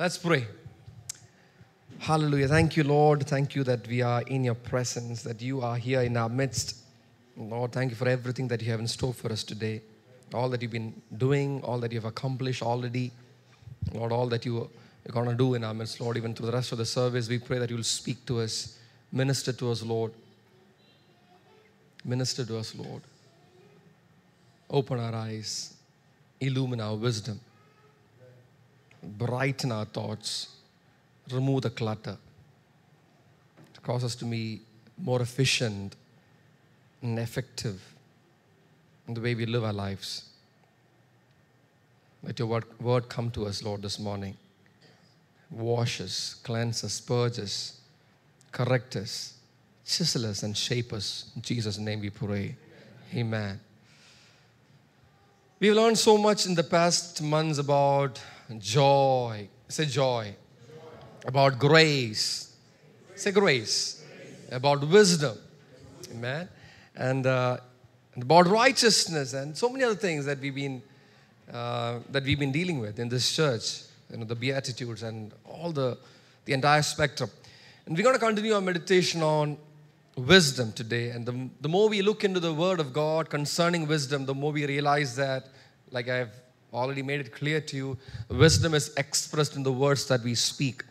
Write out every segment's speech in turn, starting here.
Let's pray. Hallelujah. Thank you, Lord. Thank you that we are in your presence, that you are here in our midst. Lord, thank you for everything that you have in store for us today. All that you've been doing, all that you've accomplished already. Lord, all that you are going to do in our midst, Lord, even through the rest of the service, we pray that you'll speak to us, minister to us, Lord. Minister to us, Lord. Open our eyes, illumine our wisdom, brighten our thoughts, remove the clutter, cause us to be more efficient and effective in the way we live our lives. Let your word, word come to us, Lord, this morning. Wash us, cleanse us, purge us, correct us, chisel us, and shape us. In Jesus' name we pray. Amen. We've learned so much in the past months about joy. Say joy. About grace. Say grace. About wisdom. Amen. And, uh, and about righteousness and so many other things that we've been uh, that we've been dealing with in this church. You know, the Beatitudes and all the the entire spectrum. And we're going to continue our meditation on wisdom today. And the, the more we look into the Word of God concerning wisdom, the more we realize that, like I've already made it clear to you, wisdom is expressed in the words that we speak,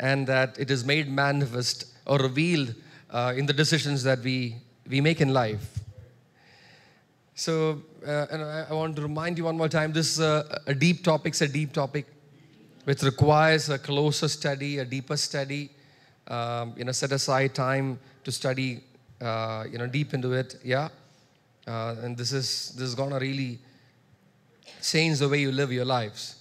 and that it is made manifest or revealed uh, in the decisions that we, we make in life. So, uh, and I, I, want to remind you one more time this is a, deep topic, it's a deep topic which requires a closer study, a deeper study. Um, you know, set aside time to study, uh, you know, deep into it. Yeah, uh, and this is this is gonna really change the way you live your lives.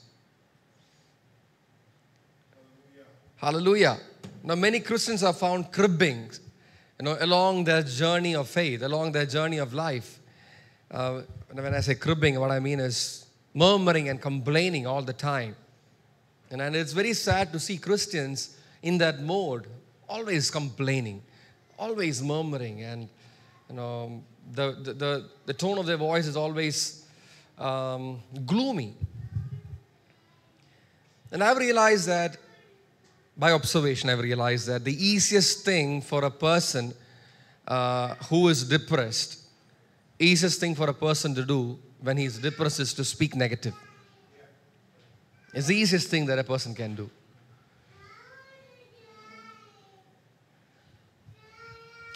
Hallelujah. Hallelujah. Now, many Christians are found cribbing, you know, along their journey of faith, along their journey of life. Uh, when I say cribbing, what I mean is murmuring and complaining all the time. And, and it's very sad to see Christians in that mode, always complaining, always murmuring, and you know, the, the, the, the tone of their voice is always um, gloomy. And I've realized that, by observation, I've realized that the easiest thing for a person uh, who is depressed, easiest thing for a person to do when he's depressed is to speak negative. It's the easiest thing that a person can do.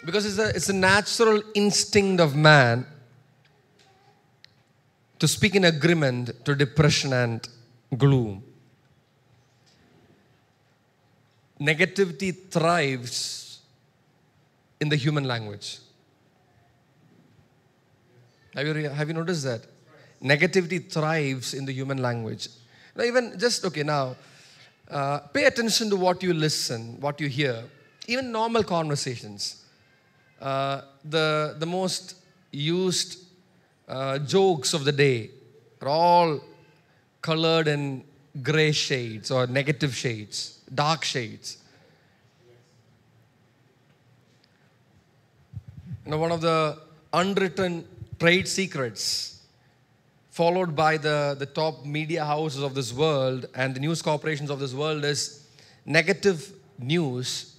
Because it's a, it's a natural instinct of man to speak in agreement to depression and gloom. Negativity thrives in the human language. Have you, have you noticed that? Negativity thrives in the human language. Now, even just, okay, now, uh, pay attention to what you listen, what you hear. Even normal conversations. Uh, the, the most used uh, jokes of the day are all colored in gray shades or negative shades, dark shades. You know, one of the unwritten trade secrets followed by the, the top media houses of this world and the news corporations of this world is negative news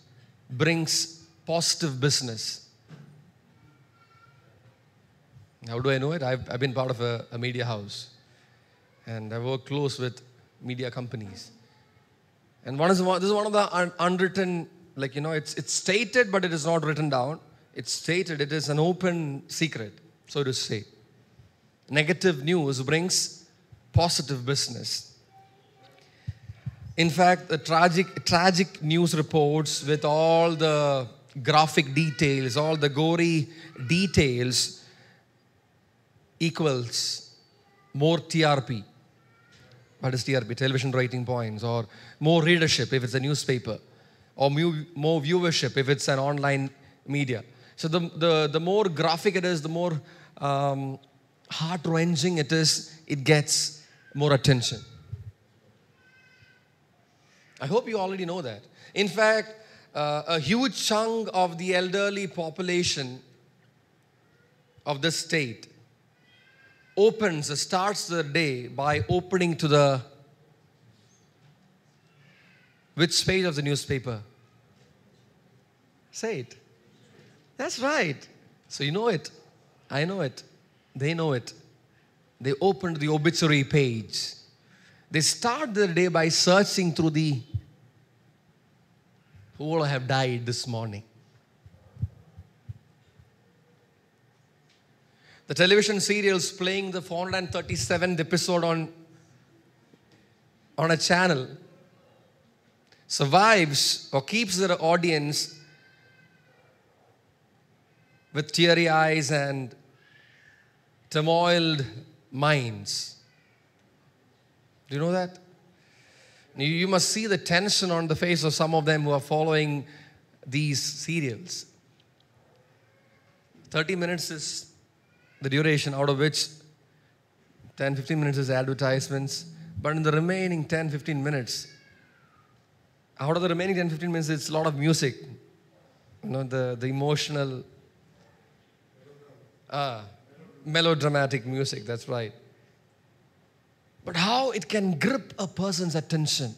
brings positive business. How do I know it? I've, I've been part of a, a media house and I work close with media companies. And one is one, this is one of the un, unwritten, like, you know, it's, it's stated, but it is not written down. It's stated, it is an open secret, so to say. Negative news brings positive business. In fact, the tragic, tragic news reports with all the graphic details, all the gory details equals more TRP. What is TRP? Television rating points, or more readership if it's a newspaper, or more viewership if it's an online media. So the, the, the more graphic it is, the more um, heart wrenching it is, it gets more attention. I hope you already know that. In fact, uh, a huge chunk of the elderly population of the state opens, starts the day by opening to the Which page of the newspaper? Say it. That's right. So you know it. I know it. They know it. They opened the obituary page. They start their day by searching through the who all have died this morning. The television serials playing the 437th episode on, on a channel survives or keeps their audience with teary eyes and turmoiled minds. Do you know that? You, you must see the tension on the face of some of them who are following these serials. 30 minutes is the duration, out of which 10 15 minutes is advertisements. But in the remaining 10 15 minutes, out of the remaining 10 15 minutes, it's a lot of music. You know, the, the emotional, uh, melodramatic music, that's right. But how it can grip a person's attention.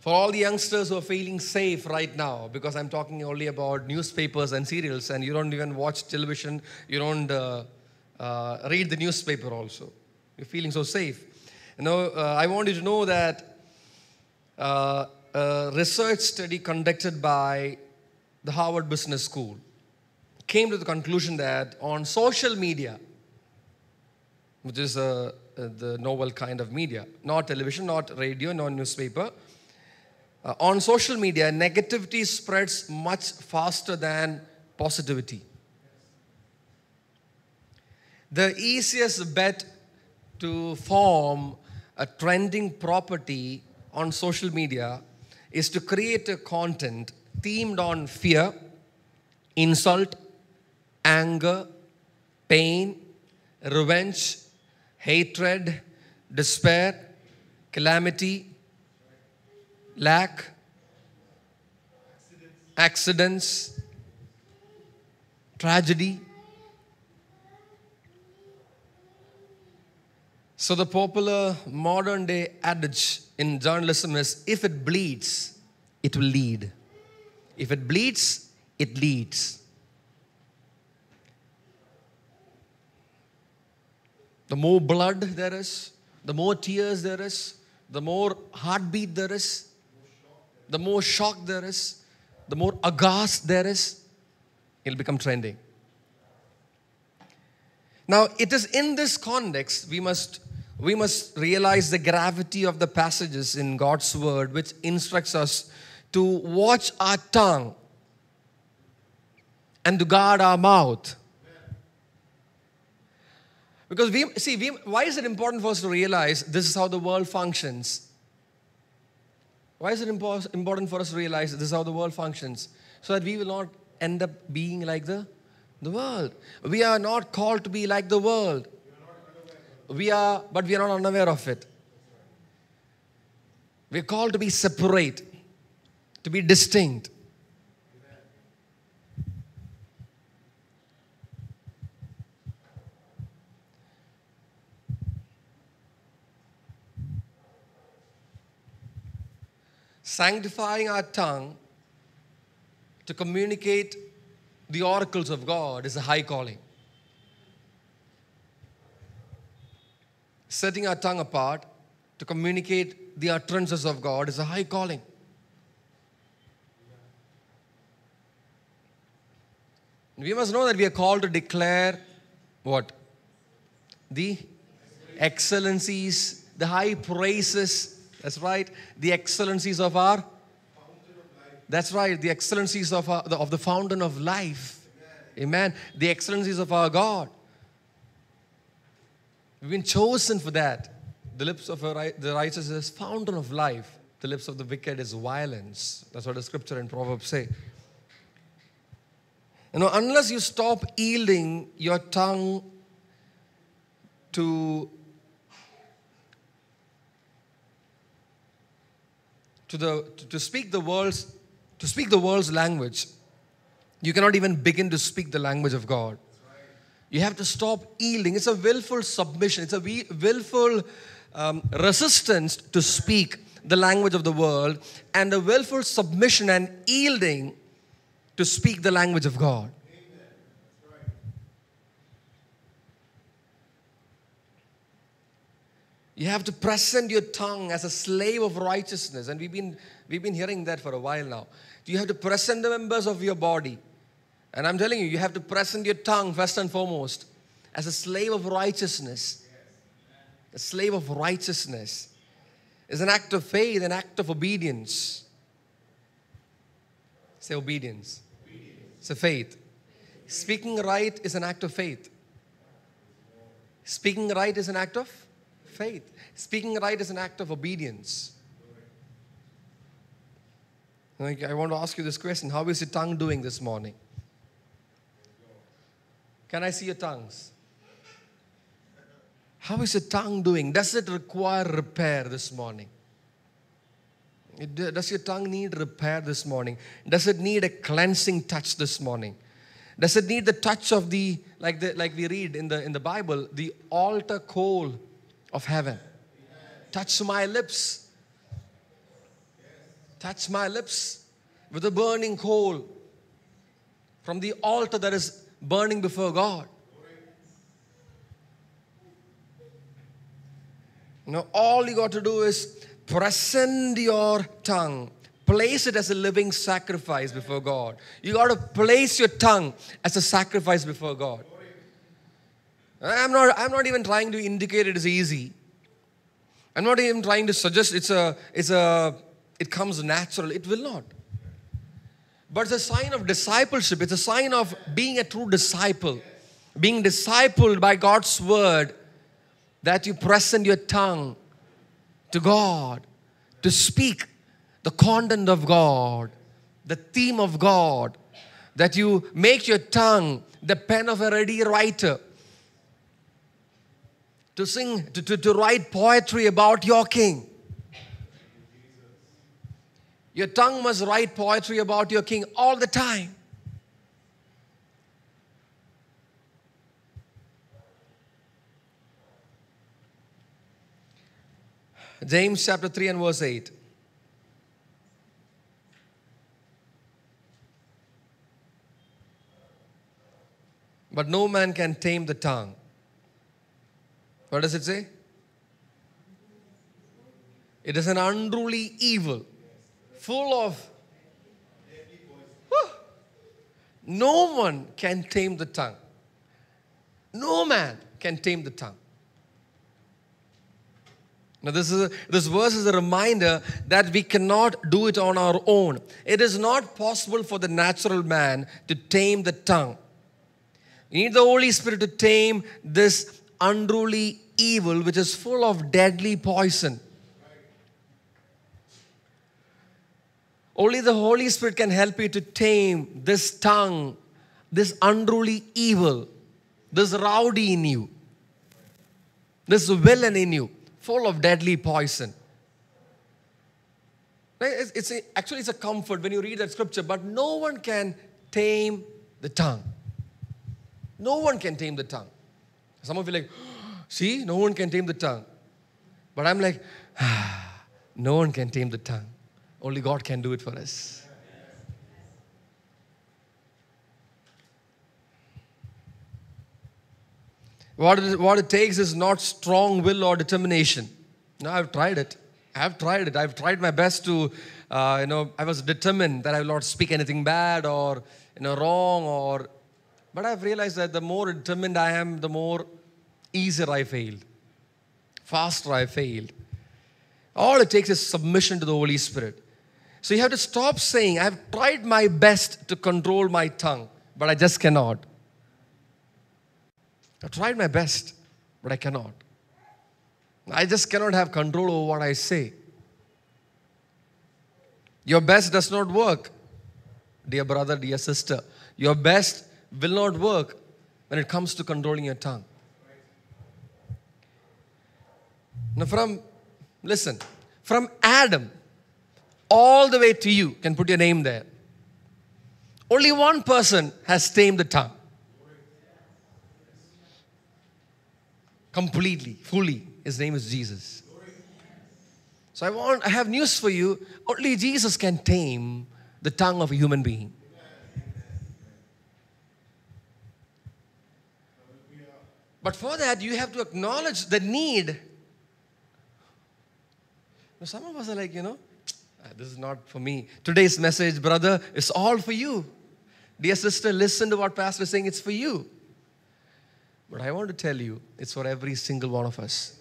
For all the youngsters who are feeling safe right now, because I'm talking only about newspapers and serials, and you don't even watch television, you don't uh, uh, read the newspaper also. You're feeling so safe. You know, uh, I want you to know that uh, a research study conducted by the Harvard Business School came to the conclusion that on social media, which is uh, uh, the novel kind of media, not television, not radio, not newspaper. Uh, on social media, negativity spreads much faster than positivity. The easiest bet to form a trending property on social media is to create a content themed on fear, insult, anger, pain, revenge, hatred, despair, calamity, lack, accidents, tragedy. So, the popular modern day adage in journalism is if it bleeds, it will lead. If it bleeds, it leads. The more blood there is, the more tears there is, the more heartbeat there is, the more shock there is, the more aghast there is, it'll become trending. Now, it is in this context we must we must realize the gravity of the passages in God's word which instructs us to watch our tongue and to guard our mouth. Because we see, we, why is it important for us to realize this is how the world functions? Why is it important for us to realize this is how the world functions? So that we will not end up being like the, the world. We are not called to be like the world. We are, but we are not unaware of it. We're called to be separate, to be distinct. Sanctifying our tongue to communicate the oracles of God is a high calling. Setting our tongue apart to communicate the utterances of God is a high calling. We must know that we are called to declare what? The excellencies, the high praises that's right. The excellencies of our. That's right. The excellencies of, our, of the fountain of life. Amen. The excellencies of our God. We've been chosen for that. The lips of the righteous is fountain of life. The lips of the wicked is violence. That's what the scripture and Proverbs say. You know, unless you stop yielding your tongue to to, the, to, speak the world's to speak the world's language, you cannot even begin to speak the language of God. You have to stop yielding. It's a willful submission. It's a willful um, resistance to speak the language of the world and a willful submission and yielding to speak the language of God. You have to present your tongue as a slave of righteousness. And we've been, we've been hearing that for a while now. You have to present the members of your body. And I'm telling you, you have to present your tongue first and foremost as a slave of righteousness. A slave of righteousness is an act of faith, an act of obedience. Say obedience. obedience. A faith. Speaking right is an act of faith. Speaking right is an act of faith. Speaking right is an act of obedience. I want to ask you this question How is your tongue doing this morning? Can I see your tongues? How is your tongue doing? Does it require repair this morning? Uh, does your tongue need repair this morning? Does it need a cleansing touch this morning? Does it need the touch of the, like, the, like we read in the, in the Bible, the altar coal of heaven. Touch my lips. Touch my lips with a burning coal from the altar that is burning before God. Now, all you got to do is present your tongue, place it as a living sacrifice before God. You got to place your tongue as a sacrifice before God. I'm not, I'm not even trying to indicate it is easy. I'm not even trying to suggest it's a, it's a, it comes natural. It will not. But it's a sign of discipleship. It's a sign of being a true disciple. Being discipled by God's word that you present your tongue to God to speak the content of God, the theme of God, that you make your tongue the pen of a ready writer to sing, to, to, to write poetry about your king. Your tongue must write poetry about your king all the time. James chapter 3 and verse 8. But no man can tame the tongue. What does it say? It is an unruly evil, full of. no one can tame the tongue. No man can tame the tongue. Now, this, is a, this verse is a reminder that we cannot do it on our own. It is not possible for the natural man to tame the tongue. You need the Holy Spirit to tame this unruly evil which is full of deadly poison. Only the Holy Spirit can help you to tame this tongue, this unruly evil, this rowdy in you, this villain in you, full of deadly poison. It's, it's a, actually it's a comfort when you read that scripture, but no one can tame the tongue. No one can tame the tongue. Some of you like, see, no one can tame the tongue. But I'm like, ah, no one can tame the tongue. Only God can do it for us. What it, what it takes is not strong will or determination. No, I've tried it. I've tried it. I've tried my best to, uh, you know, I was determined that I will not speak anything bad or, you know, wrong or, but I've realized that the more determined I am, the more easier I failed, faster I failed. All it takes is submission to the Holy Spirit. So you have to stop saying, I've tried my best to control my tongue, but I just cannot. I've tried my best, but I cannot. I just cannot have control over what I say. Your best does not work, dear brother, dear sister. Your best will not work when it comes to controlling your tongue. Now, from, listen, from Adam all the way to you, can put your name there. Only one person has tamed the tongue. Completely, fully. His name is Jesus. So I want I have news for you. Only Jesus can tame the tongue of a human being. But for that, you have to acknowledge the need. Now, some of us are like, you know, "Ah, this is not for me. Today's message, brother, is all for you. Dear sister, listen to what Pastor is saying, it's for you. But I want to tell you, it's for every single one of us.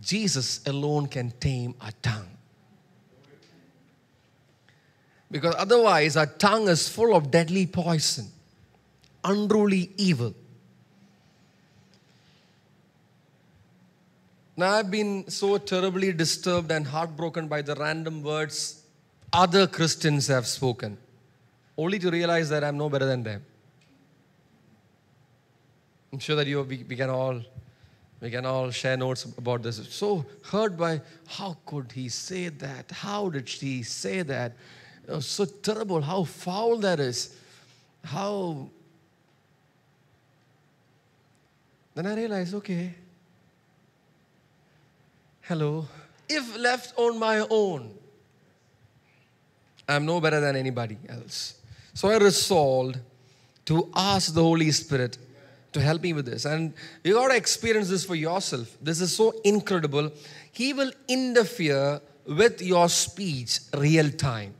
Jesus alone can tame our tongue. Because otherwise, our tongue is full of deadly poison, unruly evil. Now, I've been so terribly disturbed and heartbroken by the random words other Christians have spoken, only to realize that I'm no better than them. I'm sure that you we, we can all we can all share notes about this. So hurt by how could he say that? How did she say that? Was so terrible. How foul that is. How. Then I realized, okay. Hello. If left on my own, I'm no better than anybody else. So I resolved to ask the Holy Spirit to help me with this. And you got to experience this for yourself. This is so incredible. He will interfere with your speech real time.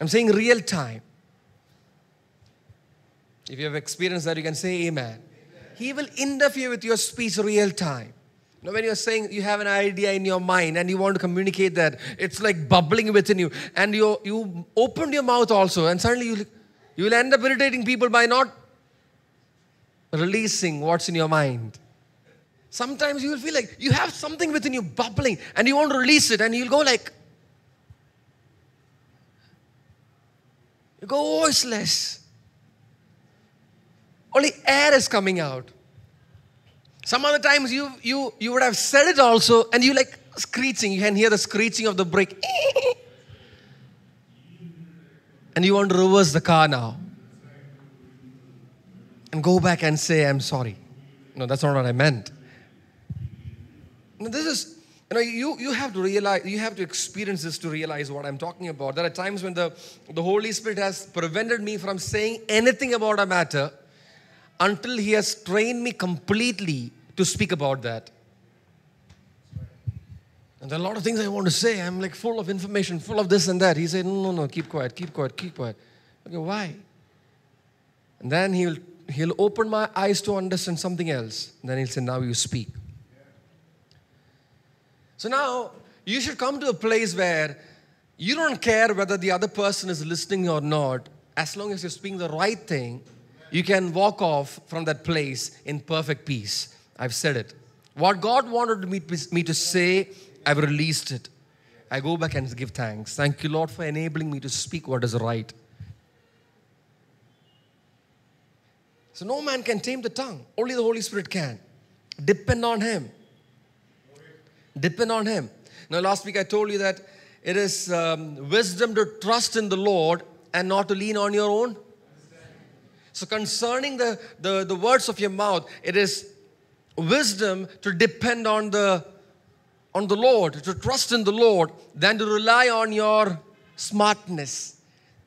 I'm saying real time. If you have experienced that, you can say amen. He will interfere with your speech real time. Know, when you're saying you have an idea in your mind and you want to communicate that, it's like bubbling within you. And you you opened your mouth also, and suddenly you you will end up irritating people by not releasing what's in your mind. Sometimes you will feel like you have something within you bubbling and you want to release it, and you'll go like you go oh, voiceless. Only air is coming out. Some other times you you you would have said it also, and you like screeching. You can hear the screeching of the brake. and you want to reverse the car now. And go back and say, I'm sorry. No, that's not what I meant. This is, you know, you, you have to realize, you have to experience this to realize what I'm talking about. There are times when the, the Holy Spirit has prevented me from saying anything about a matter until He has trained me completely to speak about that. And there are a lot of things I want to say. I'm like full of information, full of this and that. He said, No, no, no, keep quiet, keep quiet, keep quiet. Okay, why? And then he'll he'll open my eyes to understand something else. And then he'll say, Now you speak. So now you should come to a place where you don't care whether the other person is listening or not. As long as you're speaking the right thing, you can walk off from that place in perfect peace. I've said it. What God wanted me, me to say, I've released it. I go back and give thanks. Thank you, Lord, for enabling me to speak what is right. So no man can tame the tongue. Only the Holy Spirit can. Depend on Him. Depend on Him. Now, last week I told you that it is um, wisdom to trust in the Lord and not to lean on your own. So, concerning the, the, the words of your mouth, it is wisdom to depend on the on the Lord, to trust in the Lord, than to rely on your smartness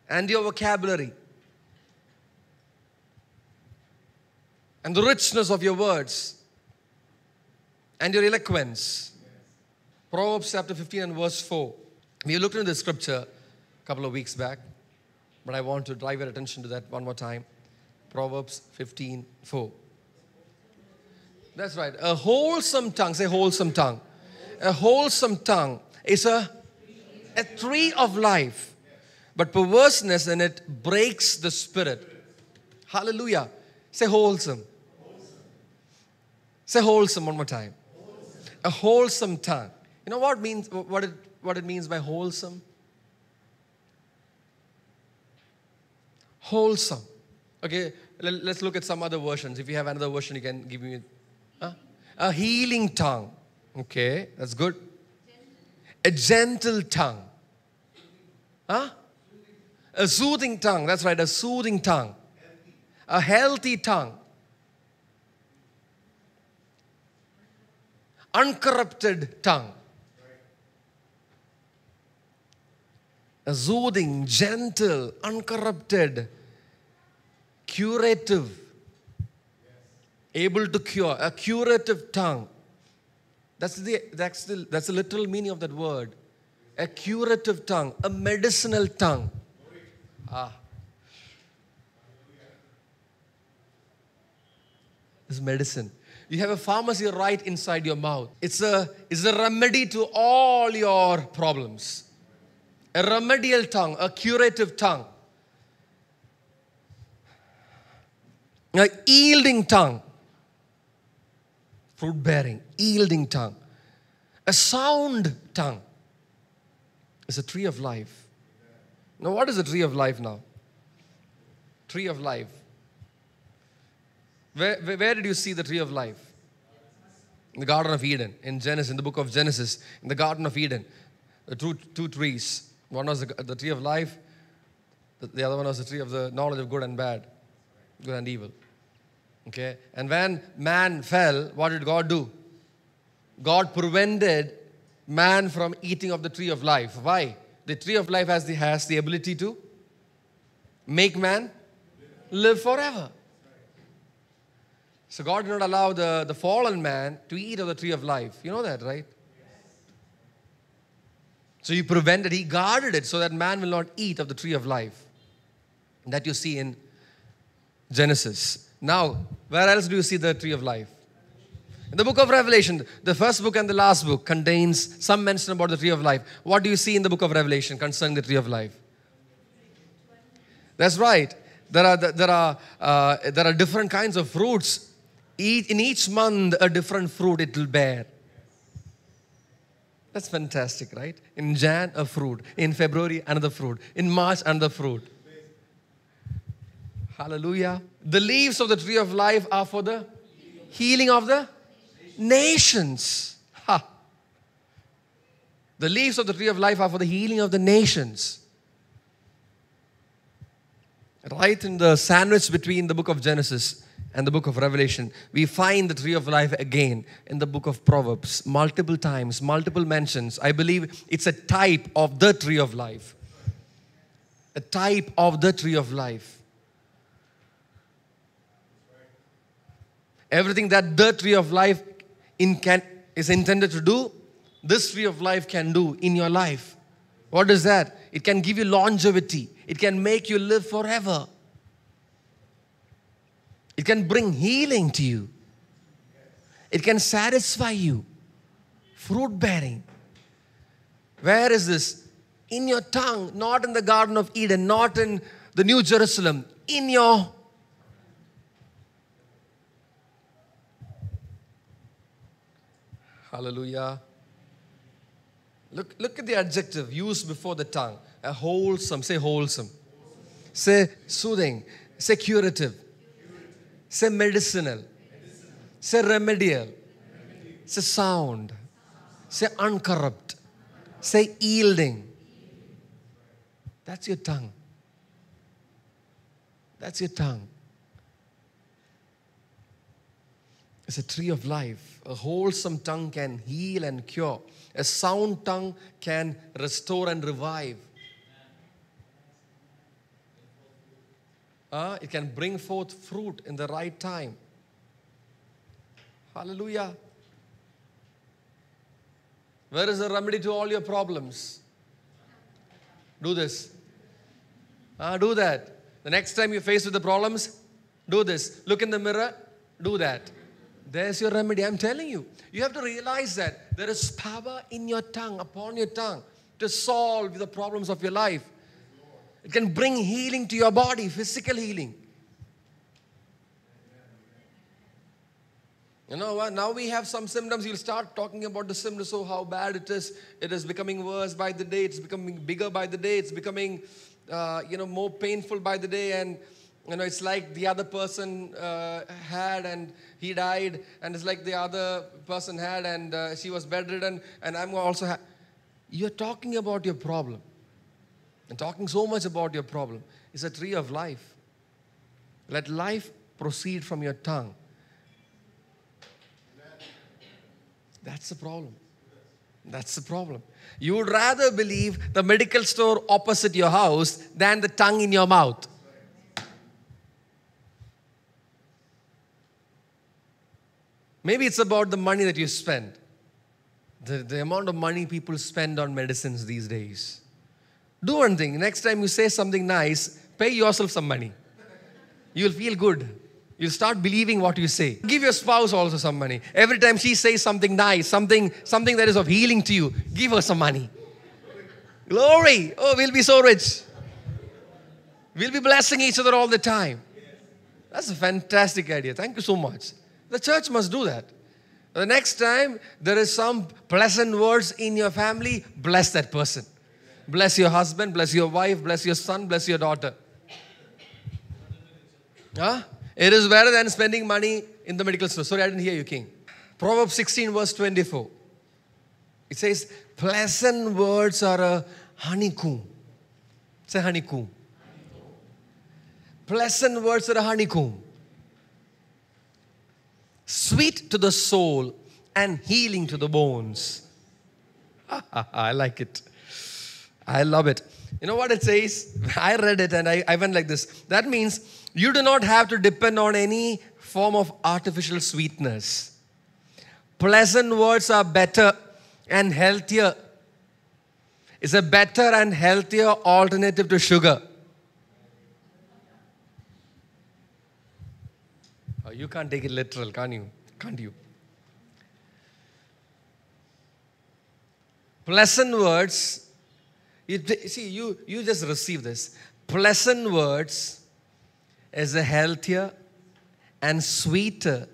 and your vocabulary and the richness of your words and your eloquence. Proverbs chapter 15 and verse 4. We looked into the scripture a couple of weeks back, but I want to drive your attention to that one more time. Proverbs 15 4. That's right. A wholesome tongue, say wholesome tongue. A wholesome tongue is a, a tree of life, but perverseness in it breaks the spirit. Hallelujah. Say wholesome. Say wholesome one more time. A wholesome tongue. You know what means what it what it means by wholesome? Wholesome. Okay, let, us look at some other versions. If you have another version, you can give me a healing tongue. Okay, that's good. A gentle tongue. Huh? A soothing tongue. That's right, a soothing tongue. A healthy tongue. uncorrupted tongue. A soothing, gentle, uncorrupted, curative, able to cure, a curative tongue. That's the, that's the, that's the literal meaning of that word. A curative tongue, a medicinal tongue. Ah. This medicine. You have a pharmacy right inside your mouth. It's a, it's a remedy to all your problems. A remedial tongue, a curative tongue. A yielding tongue. Fruit bearing, yielding tongue. A sound tongue is a tree of life. Now, what is the tree of life now? Tree of life. Where, where, where did you see the tree of life? In the Garden of Eden, in Genesis, in the book of Genesis, in the Garden of Eden, the two, two trees. One was the, the tree of life, the, the other one was the tree of the knowledge of good and bad, good and evil. Okay? And when man fell, what did God do? God prevented man from eating of the tree of life. Why? The tree of life has the, has the ability to make man live forever. So God did not allow the, the fallen man to eat of the tree of life. You know that, right? So he prevented, he guarded it so that man will not eat of the tree of life. That you see in Genesis. Now, where else do you see the tree of life? In the book of Revelation, the first book and the last book contains some mention about the tree of life. What do you see in the book of Revelation concerning the tree of life? That's right. There are, there are, uh, there are different kinds of fruits. In each month, a different fruit it will bear. That's fantastic, right? In Jan, a fruit. In February, another fruit. In March, another fruit. Hallelujah. The leaves of the tree of life are for the healing of the nations. Ha. The leaves of the tree of life are for the healing of the nations. Right in the sandwich between the book of Genesis and the book of Revelation, we find the tree of life again in the book of Proverbs, multiple times, multiple mentions. I believe it's a type of the tree of life. A type of the tree of life. Everything that the tree of life in can, is intended to do, this tree of life can do in your life. What is that? It can give you longevity, it can make you live forever. It can bring healing to you. It can satisfy you. Fruit bearing. Where is this? In your tongue, not in the Garden of Eden, not in the New Jerusalem, in your Hallelujah. Look, look at the adjective used before the tongue. A wholesome. Say wholesome. Say soothing. Say curative. Say medicinal. Say remedial. Say sound. Say uncorrupt. Say yielding. That's your tongue. That's your tongue. It's a tree of life. A wholesome tongue can heal and cure. A sound tongue can restore and revive. Uh, it can bring forth fruit in the right time. Hallelujah. Where is the remedy to all your problems? Do this. Uh, do that. The next time you're faced with the problems, do this. Look in the mirror, do that. There's your remedy. I'm telling you. You have to realize that there is power in your tongue, upon your tongue, to solve the problems of your life. It can bring healing to your body, physical healing. You know what? Now we have some symptoms. You'll start talking about the symptoms, so how bad it is. It is becoming worse by the day. It's becoming bigger by the day. It's becoming, uh, you know, more painful by the day. And you know, it's like the other person uh, had and he died, and it's like the other person had and uh, she was bedridden, and I'm also. Ha- You're talking about your problem, and talking so much about your problem is a tree of life. Let life proceed from your tongue. That's the problem. That's the problem. You would rather believe the medical store opposite your house than the tongue in your mouth. Maybe it's about the money that you spend. The, the amount of money people spend on medicines these days. Do one thing. Next time you say something nice, pay yourself some money. You'll feel good. You'll start believing what you say. Give your spouse also some money. Every time she says something nice, something, something that is of healing to you, give her some money. Glory. Oh, we'll be so rich. We'll be blessing each other all the time. That's a fantastic idea. Thank you so much. The church must do that. The next time there is some pleasant words in your family, bless that person. Bless your husband, bless your wife, bless your son, bless your daughter. Huh? It is better than spending money in the medical store. Sorry, I didn't hear you, King. Proverbs 16, verse 24. It says, Pleasant words are a honeycomb. Say honeycomb. Pleasant words are a honeycomb sweet to the soul and healing to the bones. I like it. I love it. You know what it says? I read it and I, I went like this. That means you do not have to depend on any form of artificial sweetness. Pleasant words are better and healthier. It's a better and healthier alternative to sugar. You can't take it literal, can you? Can't you? Pleasant words, you, see, you, you just receive this. Pleasant words is a healthier and sweeter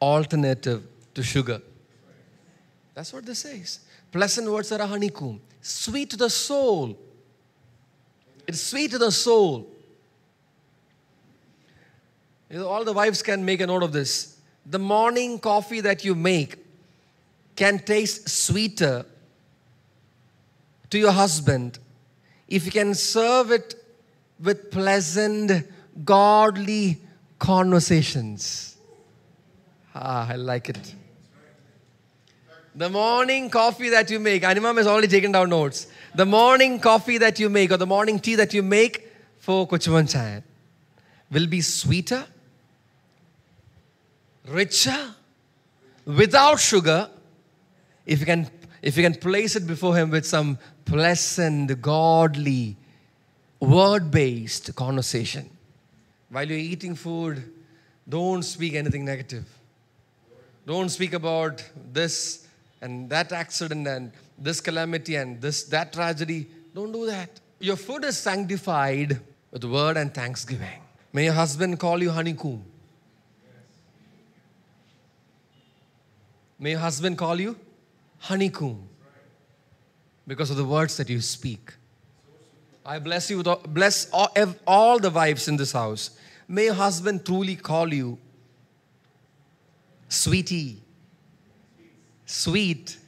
alternative to sugar. That's what this says. Pleasant words are a honeycomb, sweet to the soul. It's sweet to the soul. You know, all the wives can make a note of this. The morning coffee that you make can taste sweeter to your husband if you can serve it with pleasant, godly conversations. Ah, I like it. The morning coffee that you make, Animam has already taken down notes. The morning coffee that you make or the morning tea that you make for Kuchuman Chan will be sweeter richer, without sugar, if you can, if you can place it before Him with some pleasant, godly, word based conversation. While you're eating food, don't speak anything negative. Don't speak about this and that accident and this calamity and this that tragedy. Don't do that. Your food is sanctified with word and thanksgiving. May your husband call you honeycomb. May your husband call you honeycomb because of the words that you speak. I bless you with all, bless all, all the wives in this house. May your husband truly call you sweetie, sweet.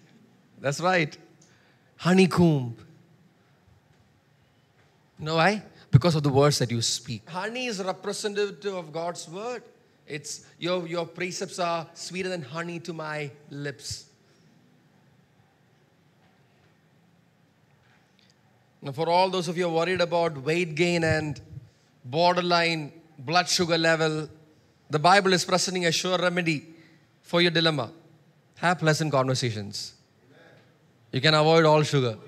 That's right. Honeycomb. You know why? Because of the words that you speak. Honey is representative of God's word. It's your, your precepts are sweeter than honey to my lips. Now, for all those of you worried about weight gain and borderline blood sugar level, the Bible is presenting a sure remedy for your dilemma. Have pleasant conversations. You can avoid all sugar.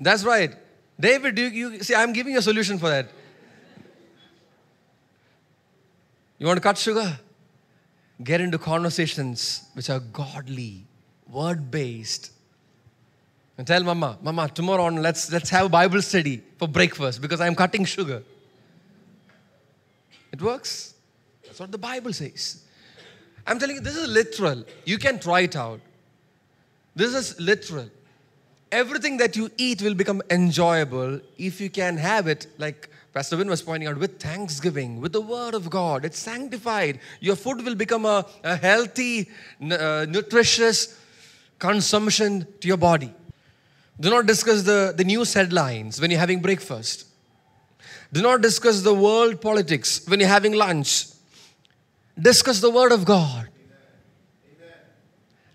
That's right. David, you, you see, I'm giving you a solution for that. You want to cut sugar? Get into conversations which are godly, word based. And tell mama, mama, tomorrow on let's let's have a Bible study for breakfast because I'm cutting sugar. It works. That's what the Bible says. I'm telling you, this is literal. You can try it out. This is literal. Everything that you eat will become enjoyable if you can have it like Pastor Vin was pointing out with thanksgiving, with the word of God. It's sanctified. Your food will become a, a healthy, uh, nutritious consumption to your body. Do not discuss the, the news headlines when you're having breakfast. Do not discuss the world politics when you're having lunch. Discuss the word of God.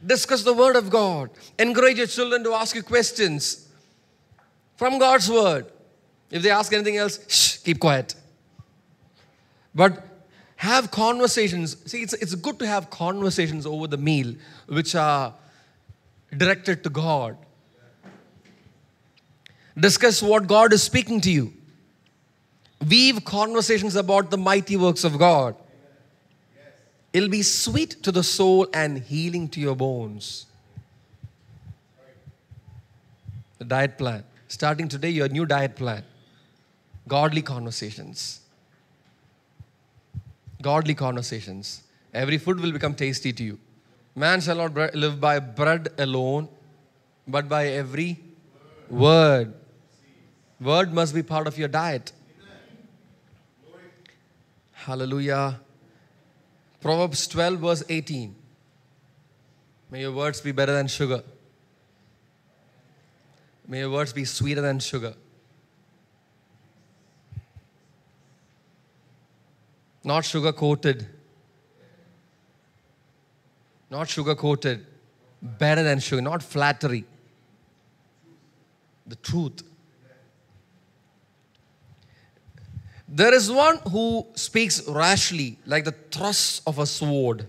Discuss the Word of God. Encourage your children to ask you questions from God's Word. If they ask anything else, shh, keep quiet. But have conversations. See, it's, it's good to have conversations over the meal which are directed to God. Discuss what God is speaking to you. Weave conversations about the mighty works of God. It'll be sweet to the soul and healing to your bones. The diet plan. Starting today, your new diet plan. Godly conversations. Godly conversations. Every food will become tasty to you. Man shall not live by bread alone, but by every word. Word must be part of your diet. Hallelujah. Proverbs 12, verse 18. May your words be better than sugar. May your words be sweeter than sugar. Not sugar coated. Not sugar coated. Better than sugar. Not flattery. The truth. There is one who speaks rashly, like the thrust of a sword.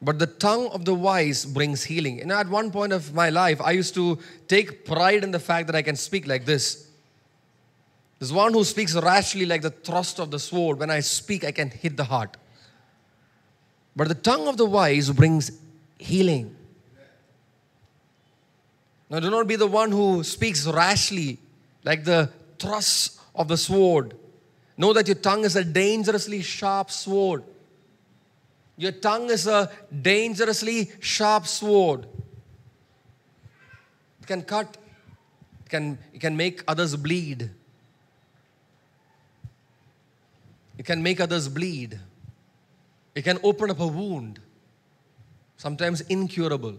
But the tongue of the wise brings healing. You know, at one point of my life, I used to take pride in the fact that I can speak like this. There's one who speaks rashly, like the thrust of the sword. When I speak, I can hit the heart. But the tongue of the wise brings healing. Now, do not be the one who speaks rashly, like the thrust of the sword. Know that your tongue is a dangerously sharp sword. Your tongue is a dangerously sharp sword. It can cut, it can, it can make others bleed. It can make others bleed. It can open up a wound, sometimes incurable.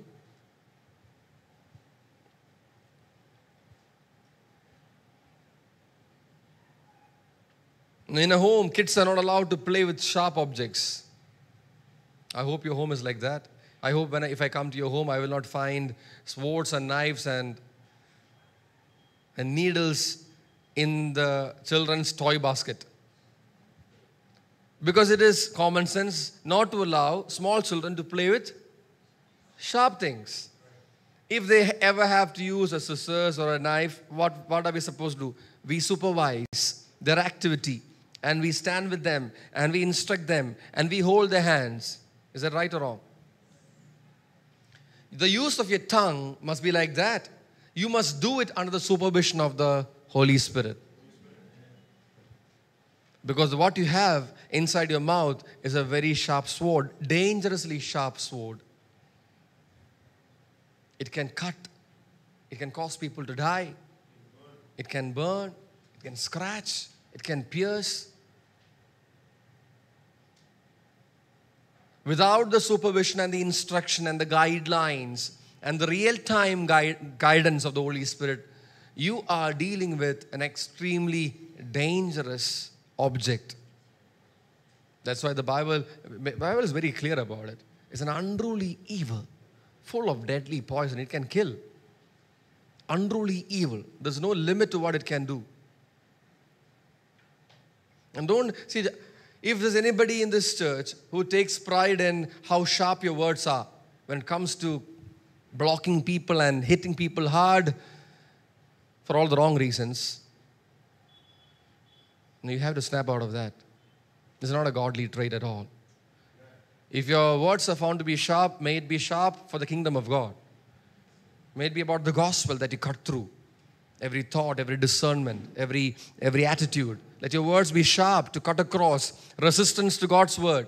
In a home, kids are not allowed to play with sharp objects. I hope your home is like that. I hope when I, if I come to your home, I will not find swords and knives and and needles in the children's toy basket. Because it is common sense not to allow small children to play with sharp things. If they ever have to use a scissors or a knife, what, what are we supposed to do? We supervise their activity and we stand with them and we instruct them and we hold their hands. Is that right or wrong? The use of your tongue must be like that. You must do it under the supervision of the Holy Spirit. Because what you have inside your mouth is a very sharp sword, dangerously sharp sword. It can cut, it can cause people to die, it can burn, it can scratch, it can pierce. Without the supervision and the instruction and the guidelines and the real time guide, guidance of the Holy Spirit, you are dealing with an extremely dangerous object. That's why the Bible, Bible is very clear about it. It's an unruly evil, full of deadly poison. It can kill. Unruly evil. There's no limit to what it can do. And don't see if there's anybody in this church who takes pride in how sharp your words are when it comes to blocking people and hitting people hard for all the wrong reasons, you have to snap out of that. It's not a godly trait at all. If your words are found to be sharp, may it be sharp for the kingdom of God. May it be about the gospel that you cut through. Every thought, every discernment, every, every attitude. Let your words be sharp to cut across resistance to God's word.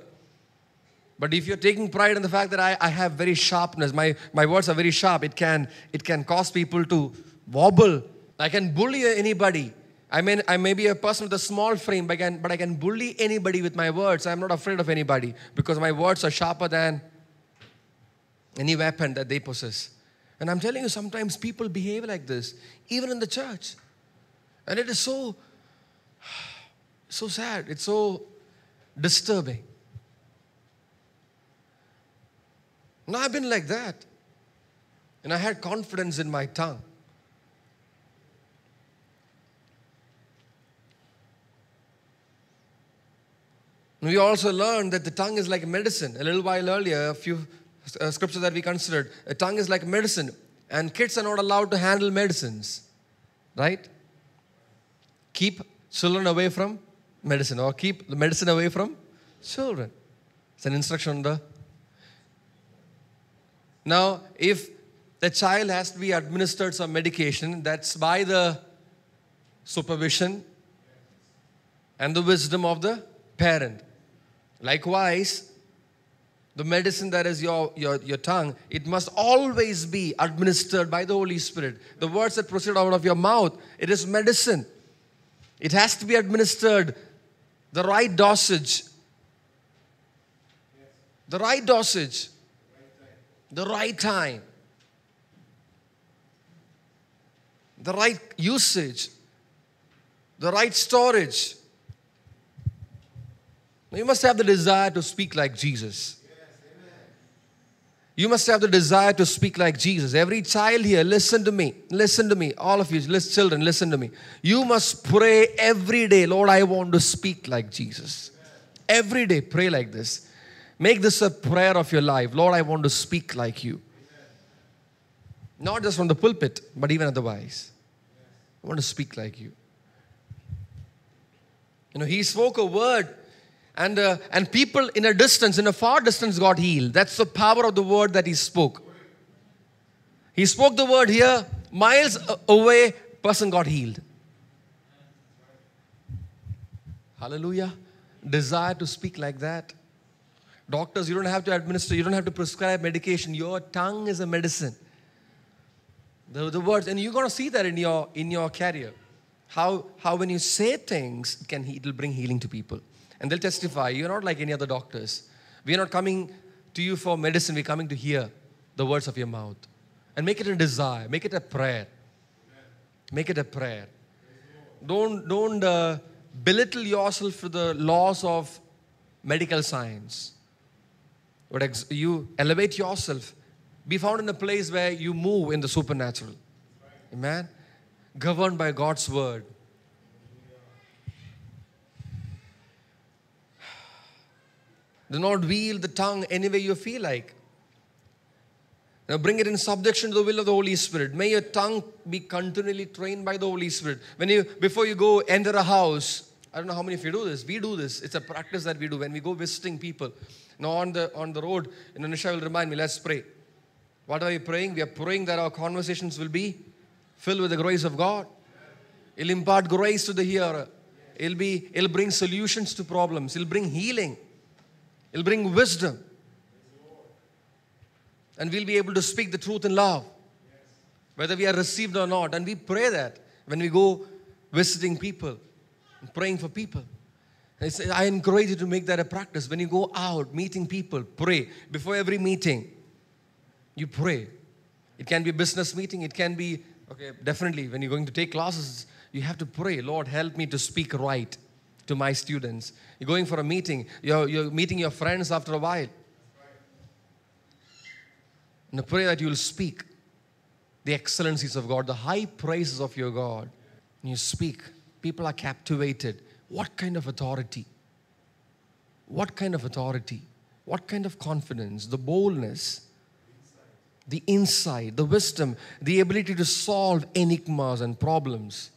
But if you're taking pride in the fact that I, I have very sharpness, my, my words are very sharp, it can, it can cause people to wobble. I can bully anybody. I mean, I may be a person with a small frame, but I, can, but I can bully anybody with my words. I'm not afraid of anybody because my words are sharper than any weapon that they possess. And I'm telling you, sometimes people behave like this, even in the church. And it is so, so sad. It's so disturbing. And I've been like that. And I had confidence in my tongue. We also learned that the tongue is like medicine. A little while earlier, a few uh, scriptures that we considered, a tongue is like medicine, and kids are not allowed to handle medicines, right? Keep children away from medicine, or keep the medicine away from children. It's an instruction on the. Now, if the child has to be administered some medication, that's by the supervision and the wisdom of the parent. Likewise, the medicine that is your, your, your tongue, it must always be administered by the Holy Spirit. The words that proceed out of your mouth, it is medicine. It has to be administered the right dosage. The right dosage. The right time. The right usage. The right storage. You must have the desire to speak like Jesus. You must have the desire to speak like Jesus. Every child here, listen to me. Listen to me. All of you, listen, children, listen to me. You must pray every day, Lord, I want to speak like Jesus. Every day, pray like this. Make this a prayer of your life. Lord, I want to speak like you. Not just from the pulpit, but even otherwise. I want to speak like you. You know, he spoke a word and, uh, and people in a distance, in a far distance, got healed. That's the power of the word that he spoke. He spoke the word here, miles away, person got healed. Hallelujah. Desire to speak like that. Doctors, you don't have to administer, you don't have to prescribe medication. Your tongue is a medicine. The, the words, and you're going to see that in your in your career. How how when you say things, can it'll bring healing to people and they'll testify, You're not like any other doctors. We're not coming to you for medicine, we're coming to hear the words of your mouth. And make it a desire, make it a prayer. Make it a prayer. Don't, don't uh, belittle yourself to the laws of medical science. But ex- you elevate yourself. Be found in a place where you move in the supernatural. Amen. Governed by God's word. Do not wield the tongue any way you feel like. Now bring it in subjection to the will of the Holy Spirit. May your tongue be continually trained by the Holy Spirit. When you before you go enter a house, I don't know how many of you do this. We do this. It's a practice that we do when we go visiting people. Now on the on the road, you know, Nisha will remind me, let's pray. What are we praying? We are praying that our conversations will be filled with the grace of God. It'll impart grace to the hearer. It'll be, it'll bring solutions to problems. It'll bring healing. It'll bring wisdom. And we'll be able to speak the truth in love, whether we are received or not. And we pray that when we go visiting people praying for people. I encourage you to make that a practice. When you go out meeting people, pray. Before every meeting, you pray. It can be a business meeting, it can be, okay, definitely when you're going to take classes, you have to pray, Lord, help me to speak right to my students. You're going for a meeting, you're, you're meeting your friends after a while. And I pray that you will speak the excellencies of God, the high praises of your God. And you speak, people are captivated. What kind of authority? What kind of authority? What kind of confidence? The boldness, the insight, the wisdom, the ability to solve enigmas and problems.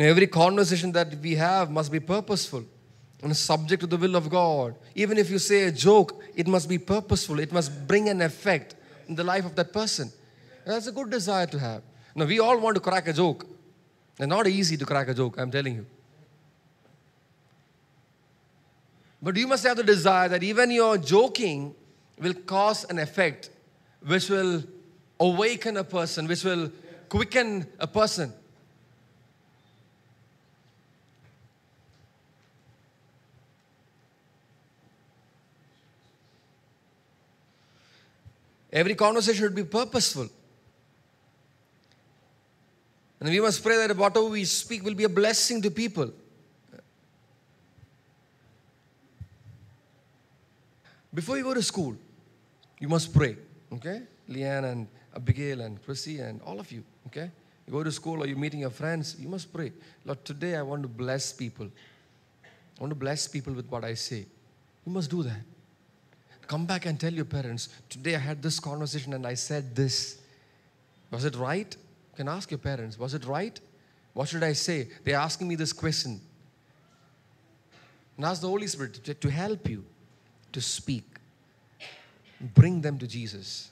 Now, every conversation that we have must be purposeful and subject to the will of God. Even if you say a joke, it must be purposeful, it must bring an effect in the life of that person. And that's a good desire to have. Now, we all want to crack a joke. It's not easy to crack a joke, I'm telling you. But you must have the desire that even your joking will cause an effect which will awaken a person, which will quicken a person. Every conversation should be purposeful. And we must pray that whatever we speak will be a blessing to people. Before you go to school, you must pray, okay? Leanne and Abigail and Chrissy and all of you, okay? You go to school or you're meeting your friends, you must pray. Lord, today I want to bless people. I want to bless people with what I say. You must do that. Come back and tell your parents, today I had this conversation and I said this. Was it right? You can ask your parents, was it right? What should I say? They're asking me this question. And ask the Holy Spirit to, to help you to speak. Bring them to Jesus.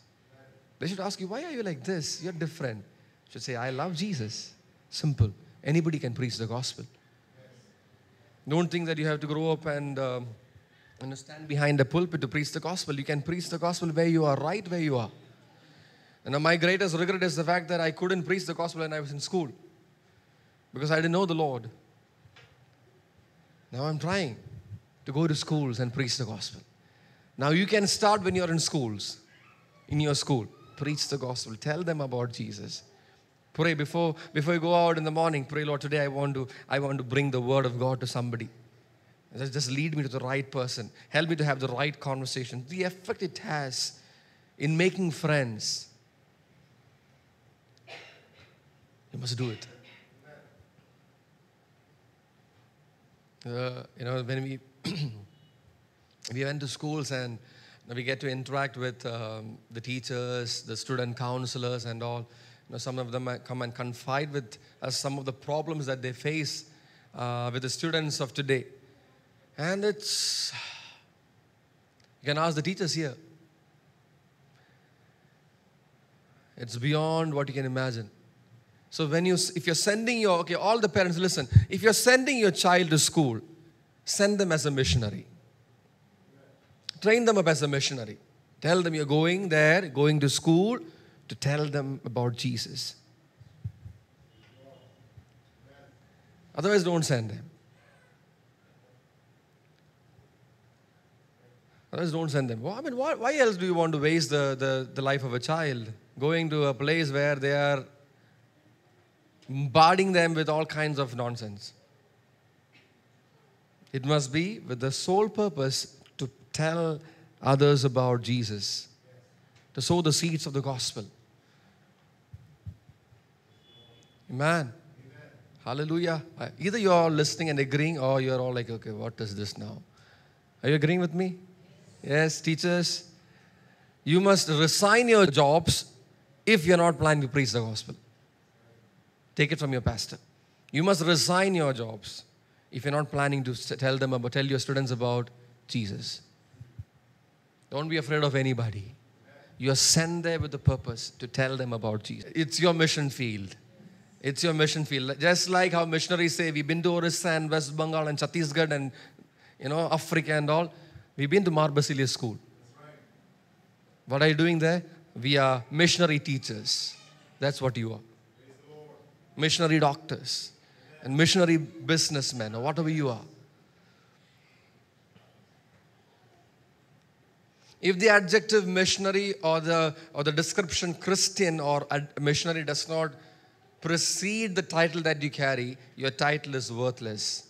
They should ask you, why are you like this? You're different. You should say, I love Jesus. Simple. Anybody can preach the gospel. Don't think that you have to grow up and um, and stand behind a pulpit to preach the gospel. You can preach the gospel where you are, right where you are. And my greatest regret is the fact that I couldn't preach the gospel when I was in school because I didn't know the Lord. Now I'm trying to go to schools and preach the gospel. Now you can start when you're in schools, in your school. Preach the gospel. Tell them about Jesus. Pray before before you go out in the morning. Pray, Lord, today I want to I want to bring the word of God to somebody. Just lead me to the right person. Help me to have the right conversation. The effect it has in making friends. You must do it. Uh, you know, when we we went to schools and we get to interact with um, the teachers, the student counselors, and all. You know, some of them come and confide with us some of the problems that they face uh, with the students of today. And it's, you can ask the teachers here. It's beyond what you can imagine. So when you, if you're sending your, okay, all the parents listen. If you're sending your child to school, send them as a missionary. Train them up as a missionary. Tell them you're going there, going to school to tell them about Jesus. Otherwise, don't send them. Otherwise, don't send them. Well, I mean, why, why else do you want to waste the, the, the life of a child? Going to a place where they are bombarding them with all kinds of nonsense. It must be with the sole purpose to tell others about Jesus, to sow the seeds of the gospel. Amen. Amen. Hallelujah. Either you're all listening and agreeing, or you're all like, okay, what is this now? Are you agreeing with me? Yes, teachers. You must resign your jobs if you're not planning to preach the gospel. Take it from your pastor. You must resign your jobs if you're not planning to tell them about, tell your students about Jesus. Don't be afraid of anybody. You are sent there with the purpose to tell them about Jesus. It's your mission field. It's your mission field. Just like how missionaries say, we've been to Orissa and West Bengal and Chhattisgarh and, you know, Africa and all. We've been to Mar Basilius School. What are you doing there? We are missionary teachers. That's what you are. Missionary doctors and missionary businessmen or whatever you are. If the adjective missionary or the, or the description Christian or missionary does not precede the title that you carry, your title is worthless.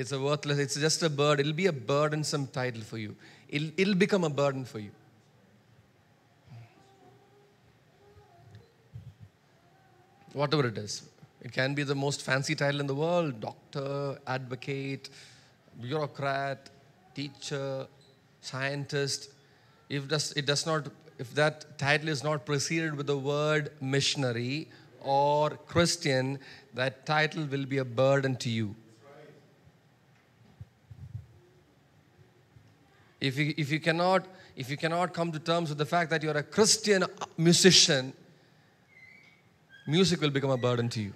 It's a worthless, it's just a bird. It'll be a burdensome title for you. It'll, it'll become a burden for you. Whatever it is. It can be the most fancy title in the world doctor, advocate, bureaucrat, teacher, scientist. If does, it does not, if that title is not preceded with the word missionary or Christian, that title will be a burden to you. If you, if you cannot if you cannot come to terms with the fact that you're a christian musician music will become a burden to you.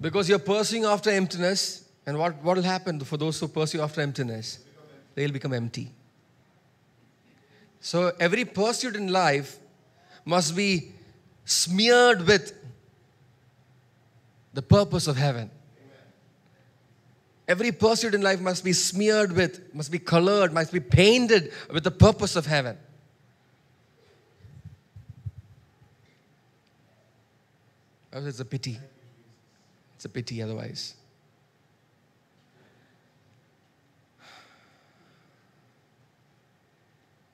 Because you're pursuing after emptiness and what what will happen for those who pursue after emptiness? They'll become empty. So every pursuit in life must be smeared with the purpose of heaven Every pursuit in life must be smeared with, must be colored, must be painted with the purpose of heaven. Oh, it's a pity. It's a pity otherwise.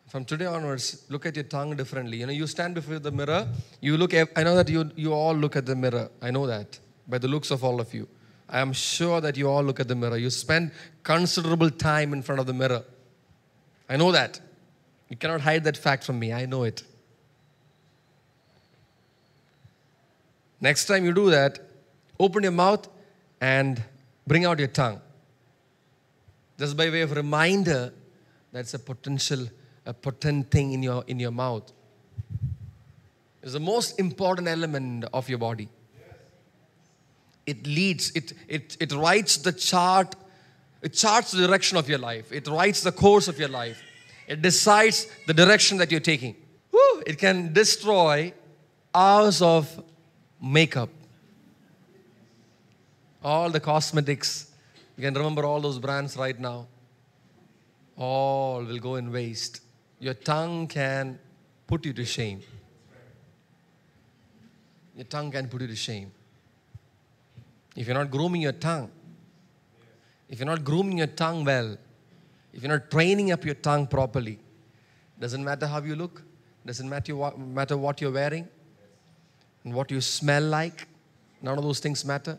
From today onwards, look at your tongue differently. You know, you stand before the mirror, you look, I know that you, you all look at the mirror. I know that by the looks of all of you. I am sure that you all look at the mirror. You spend considerable time in front of the mirror. I know that. You cannot hide that fact from me. I know it. Next time you do that, open your mouth and bring out your tongue. Just by way of reminder, that's a potential, a potent thing in your in your mouth. It's the most important element of your body. It leads, it, it, it writes the chart, it charts the direction of your life, it writes the course of your life, it decides the direction that you're taking. Woo! It can destroy hours of makeup, all the cosmetics. You can remember all those brands right now. All will go in waste. Your tongue can put you to shame. Your tongue can put you to shame. If you're not grooming your tongue, if you're not grooming your tongue well, if you're not training up your tongue properly, doesn't matter how you look, doesn't matter what, matter what you're wearing, and what you smell like, none of those things matter.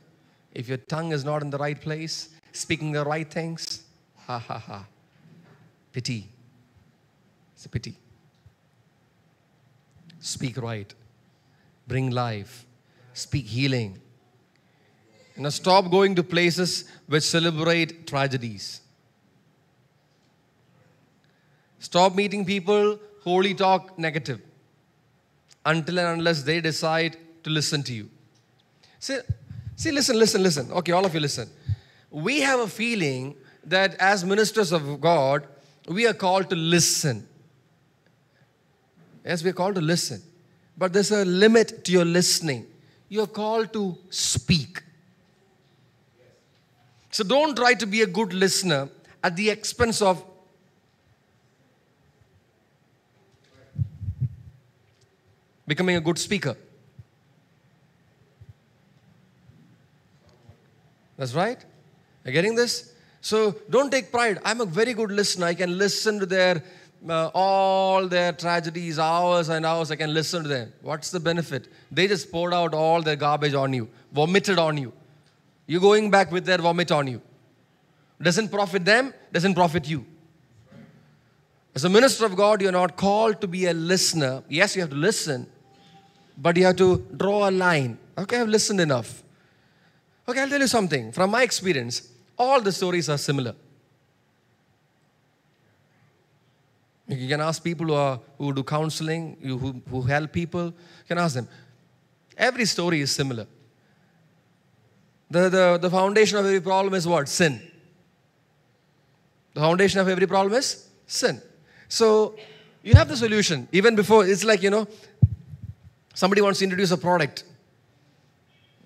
If your tongue is not in the right place, speaking the right things, ha ha ha. Pity. It's a pity. Speak right. Bring life. Speak healing. You know, stop going to places which celebrate tragedies. Stop meeting people who only talk negative until and unless they decide to listen to you. See, see, listen, listen, listen. Okay, all of you listen. We have a feeling that as ministers of God, we are called to listen. Yes, we are called to listen. But there's a limit to your listening. You are called to speak. So don't try to be a good listener at the expense of becoming a good speaker. That's right. You're getting this? So don't take pride. I'm a very good listener. I can listen to their uh, all their tragedies, hours and hours. I can listen to them. What's the benefit? They just poured out all their garbage on you, vomited on you. You're going back with their vomit on you. Doesn't profit them, doesn't profit you. As a minister of God, you're not called to be a listener. Yes, you have to listen, but you have to draw a line. Okay, I've listened enough. Okay, I'll tell you something. From my experience, all the stories are similar. You can ask people who, are, who do counseling, who, who help people, you can ask them. Every story is similar. The, the, the foundation of every problem is what? Sin. The foundation of every problem is sin. So you have the solution. Even before, it's like, you know, somebody wants to introduce a product.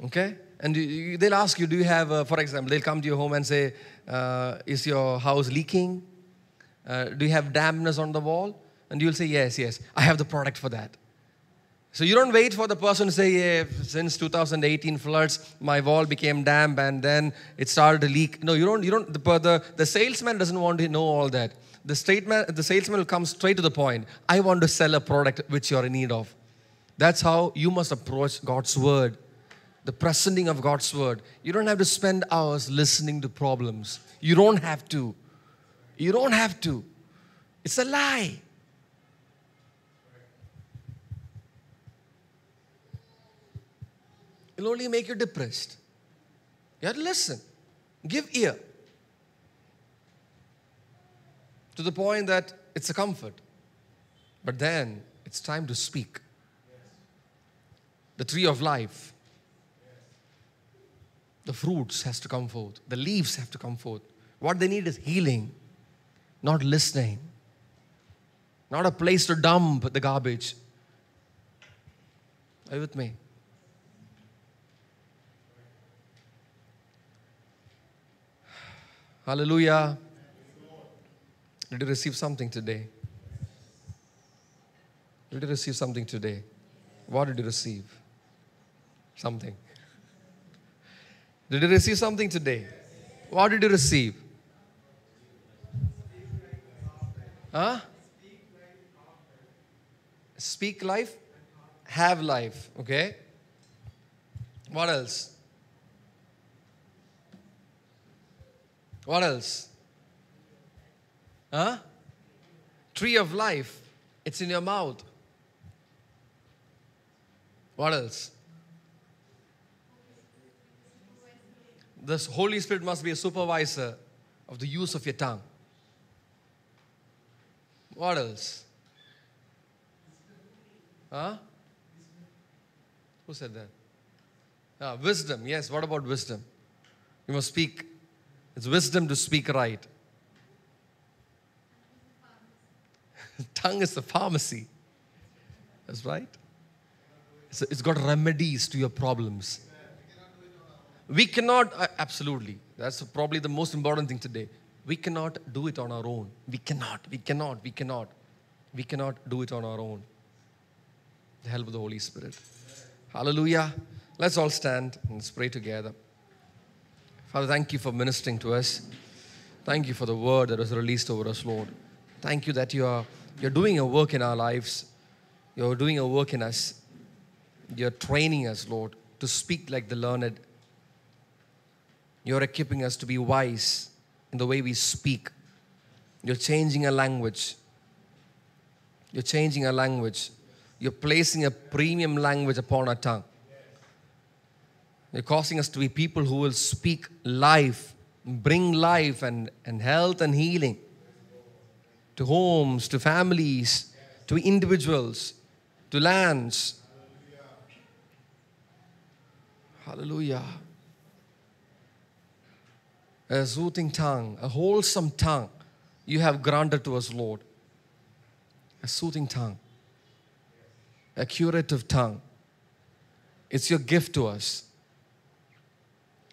Okay? And you- you, they'll ask you, do you have, for example, they'll come to your home and say, uh, is your house leaking? Uh, do you have dampness on the wall? And you'll say, yes, yes, I have the product for that. So you don't wait for the person to say, yeah, since 2018 floods, my wall became damp and then it started to leak. No, you don't, you don't, the, the, the salesman doesn't want to know all that. The, statement, the salesman will come straight to the point. I want to sell a product which you're in need of. That's how you must approach God's word. The presenting of God's word. You don't have to spend hours listening to problems. You don't have to. You don't have to. It's a lie. It'll only make you depressed. You have to listen. Give ear. To the point that it's a comfort. But then it's time to speak. The tree of life. The fruits has to come forth. The leaves have to come forth. What they need is healing, not listening. Not a place to dump the garbage. Are you with me? Hallelujah. Did you receive something today? Did you receive something today? What did you receive? Something. Did you receive something today? What did you receive? Huh? speak life, have life. Okay? What else? What else? Huh? Tree of life. It's in your mouth. What else? The Holy Spirit must be a supervisor of the use of your tongue. What else? Huh? Who said that? Ah, wisdom. Yes, what about wisdom? You must speak. It's wisdom to speak right. Tongue is the pharmacy. That's right. It's, it's got remedies to your problems. We cannot, uh, absolutely. That's probably the most important thing today. We cannot do it on our own. We cannot, we cannot, we cannot. We cannot do it on our own. The help of the Holy Spirit. Hallelujah. Let's all stand and let's pray together. Father, thank you for ministering to us. Thank you for the word that was released over us, Lord. Thank you that you are you're doing a work in our lives. You're doing a work in us. You're training us, Lord, to speak like the learned. You're equipping us to be wise in the way we speak. You're changing a language. You're changing a language. You're placing a premium language upon our tongue. You're causing us to be people who will speak life, bring life and, and health and healing to homes, to families, to individuals, to lands. Hallelujah. A soothing tongue, a wholesome tongue you have granted to us, Lord. A soothing tongue, a curative tongue. It's your gift to us.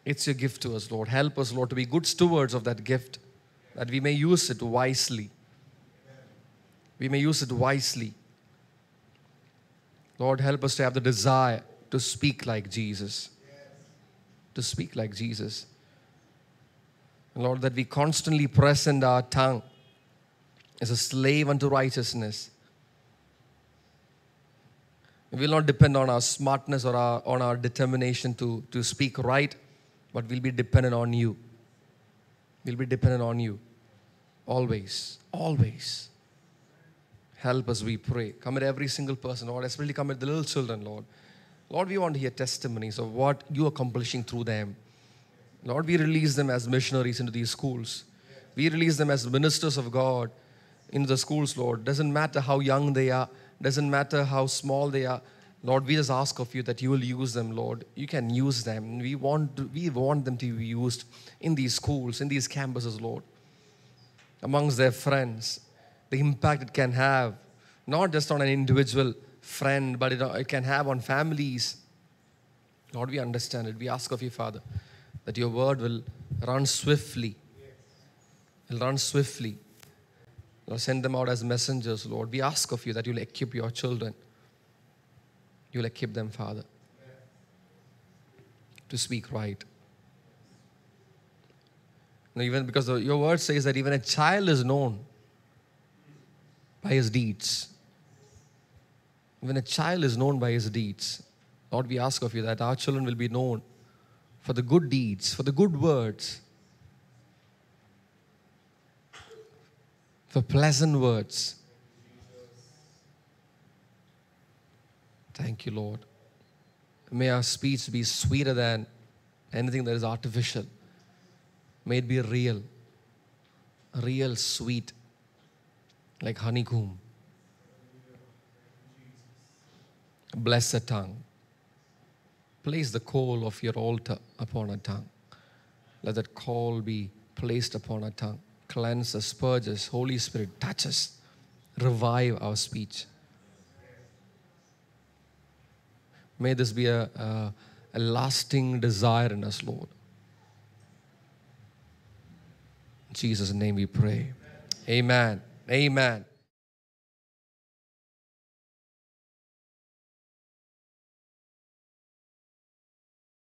It's your gift to us, Lord. Help us, Lord, to be good stewards of that gift, that we may use it wisely. We may use it wisely. Lord, help us to have the desire to speak like Jesus. To speak like Jesus. Lord, that we constantly present our tongue as a slave unto righteousness. We will not depend on our smartness or our, on our determination to, to speak right, but we'll be dependent on you. We'll be dependent on you. Always. Always. Help us, we pray. Commit every single person, Lord, especially commit the little children, Lord. Lord, we want to hear testimonies of what you're accomplishing through them. Lord, we release them as missionaries into these schools. We release them as ministers of God into the schools, Lord. Doesn't matter how young they are, doesn't matter how small they are. Lord, we just ask of you that you will use them, Lord. You can use them. We want, to, we want them to be used in these schools, in these campuses, Lord, amongst their friends. The impact it can have, not just on an individual friend, but it, it can have on families. Lord, we understand it. We ask of you, Father, that your word will run swiftly. Will run swiftly. Lord, send them out as messengers, Lord. We ask of you that you'll equip your children. You'll equip them, Father, to speak right. Now, even because your word says that even a child is known by his deeds. Even a child is known by his deeds. Lord, we ask of you that our children will be known for the good deeds, for the good words, for pleasant words. Thank you, Lord. May our speech be sweeter than anything that is artificial. May it be real, real sweet, like honeycomb. Bless the tongue. Place the coal of your altar upon our tongue. Let that coal be placed upon our tongue. Cleanse us, purge us. Holy Spirit, touch us. Revive our speech. May this be a, a, a lasting desire in us, Lord. In Jesus' name we pray. Amen. Amen.